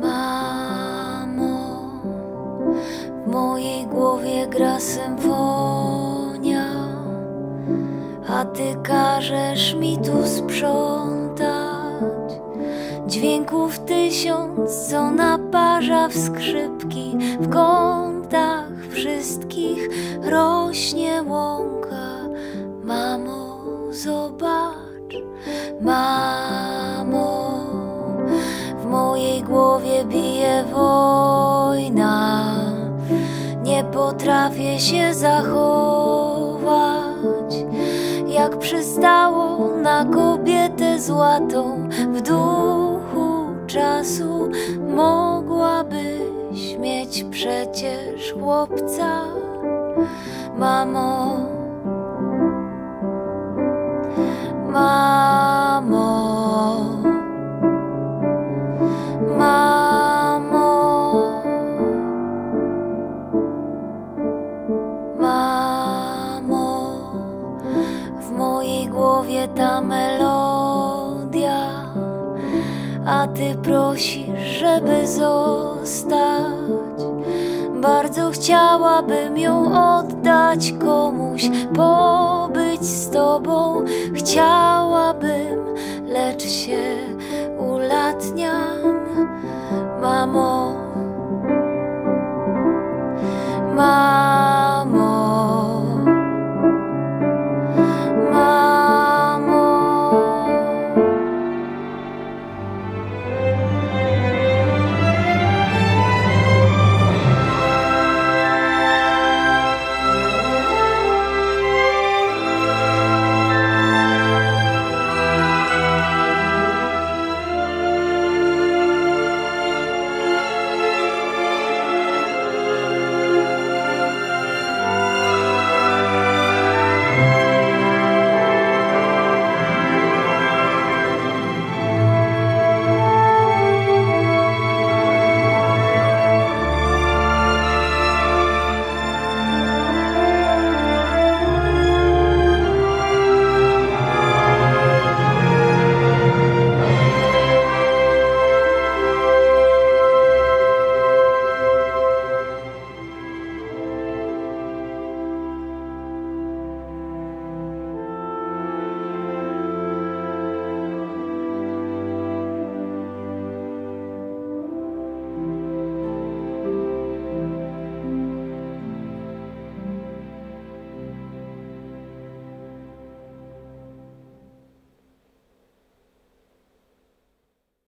Mamo, w mojej głowie gra symfonia, a ty każesz mi tu sprzątać. Dźwięków tysiąc, co naparza w skrzypki, w kątach wszystkich rośnie łąka. Mamo, zobacz, mamo. Głowie bije wojna. Nie potrafię się zachować, jak przystało na kobietę złotą w duchu czasu. Mogłabyś mieć przecież chłopca, mamo. Mamo, głowie ta melodia, a ty prosisz, żeby zostać. Bardzo chciałabym ją oddać komuś, pobyć z tobą chciałabym, lecz się ulatniam, mamo. mamo.